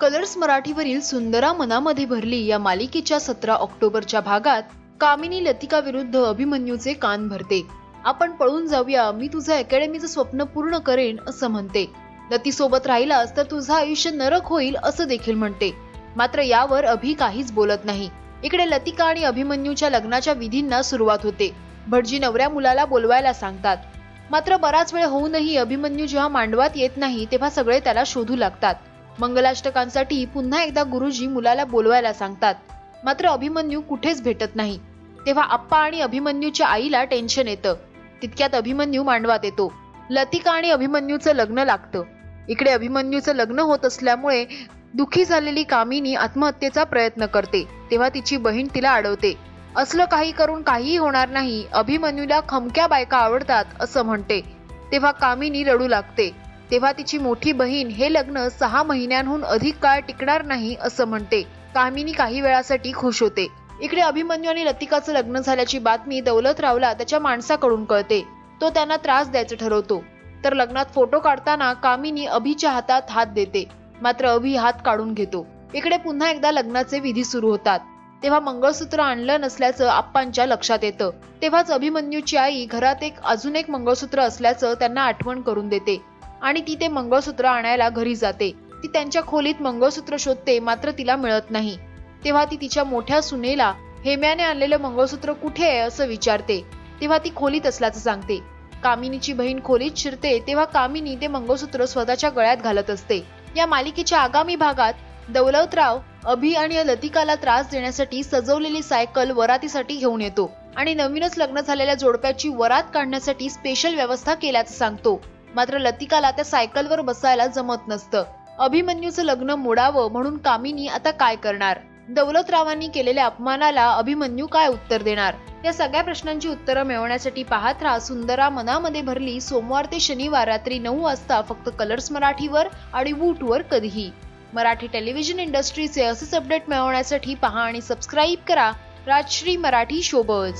Colours मराठीवरील सुंदरा मनामध्ये भरली या मालिकेच्या सतरा ऑक्टोबरच्या भागात कामिनी लतिका विरुद्ध अभिमन्यूचे कान भरते. आपण पळून जाऊया मी तुझं अकॅडमीचं स्वप्न पूर्ण करेन असं म्हणते. लती सोबत राहिलास तर तुझं आयुष्य नरक होईल असं देखील म्हणते. मात्र यावर अभि काहीच बोलत नाही. इकडे लतिका आणि अभिमन्यूच्या लग्नाच्या विधींना सुरुवात होते. भटजी नवऱ्या मुलाला बोलवायला सांगतात. मात्र बराच वेळ होऊनही अभिमन्यू जेव्हा मांडवात येत नाही तेव्हा सगळे त्याला शोधू लागतात. मंगलाष्टकांसाठी पुन्हा एकदा गुरुजी मुलाला बोलवायला सांगतात. मात्र अभिमन्यू कुठेच भेटत नाही. तेव्हा आप्पा आणि अभिमन्यूच्या आईला टेन्शन येतं. तितक्यात अभिमन्यू मांडवात येतो. लतिका आणि अभिमन्यूचं लग्न लागतं. इकडे अभिमन्यूचं लग्न होत असल्यामुळे दुखी झालेली कामिनी आत्महत्येचा प्रयत्न करते. तेव्हा तिची बहीण तिला अडवते असलं काही करून काहीही होणार नाही. अभिमन्यूला खमक्या बायका आवडतात असं म्हणते. तेव्हा कामिनी रडू लागते. तेव्हा तिची मोठी बहीण हे लग्न सहा महिन्यांहून अधिक काळ टिकणार नाही असं म्हणते. कामिनी काही वेळासाठी खुश होते. इकडे अभिमन्यू आणि लतिकाचं लग्न झाल्याची बातमी दौलतरावला त्याच्या माणसाकडून कळते. तो त्यांना त्रास द्यायचं ठरवतो. तर लग्नात फोटो काढताना कामिनी अभिच्या हातात हात देते. मात्र अभि हात काढून घेतो. इकडे पुन्हा एकदा लग्नाचे विधी सुरू होतात. तेव्हा मंगळसूत्र आणलं नसल्याचं आप्पांच्या लक्षात येतं. तेव्हाच अभिमन्यूची आई घरात एक अजून एक मंगळसूत्र असल्याचं त्यांना आठवण करून देते. आणि ती ते मंगळसूत्र आणायला घरी जाते. ती त्यांच्या खोलीत मंगळसूत्र शोधते मात्र तिला मिळत नाही. तेव्हा ती तिच्या मोठ्या सुनेला हेम्याने आणलेलं मंगळसूत्र कुठे आहे? असं विचारते. तेव्हा ती खोलीत असल्याचं सांगते. कामिनीची बहीण खोलीत शिरते तेव्हा कामिनी ते मंगळसूत्र स्वतःच्या गळ्यात घालत असते. या मालिकेच्या आगामी भागात दौलतराव अभि आणि लतिकाला त्रास देण्यासाठी सजवलेली सायकल वरातीसाठी घेऊन येतो आणि नवीनच लग्न झालेल्या जोडप्याची वरात काढण्यासाठी स्पेशल व्यवस्था केल्याचं सांगतो. मात्र लतिकाला त्या सायकलवर बसायला जमत नसतं. अभिमन्यूचं लग्न मोडावं म्हणून कामिनी आता काय करणार? दौलतरावांनी केलेल्या अपमानाला अभिमन्यू काय उत्तर देणार? या सगळ्या प्रश्नांची उत्तरं मिळवण्यासाठी पाहत राहा सुंदरा मनामध्ये भरली सोमवार ते शनिवार रात्री नऊ वाजता फक्त कलर्स मराठीवर आणि वूटवर कधीही. मराठी टेलिव्हिजन इंडस्ट्रीचे असेच अपडेट मिळवण्यासाठी पहा आणि सबस्क्राईब करा. राजश्री मराठी शोबज.